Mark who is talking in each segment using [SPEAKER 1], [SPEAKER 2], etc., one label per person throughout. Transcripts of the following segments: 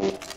[SPEAKER 1] go.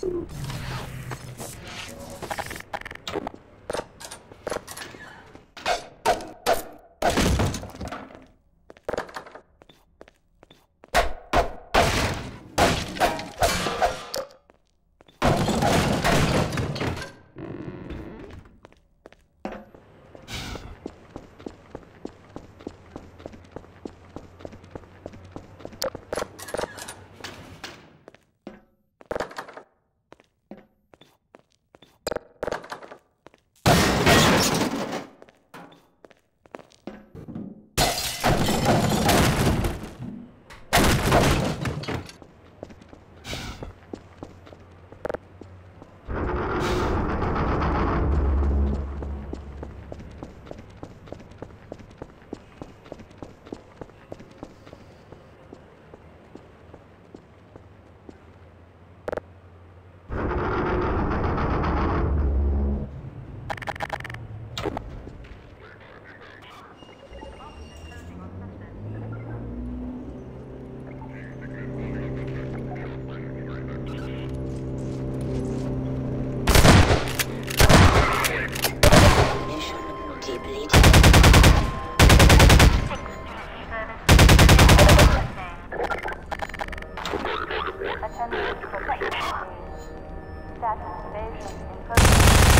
[SPEAKER 1] Mission Invasion in.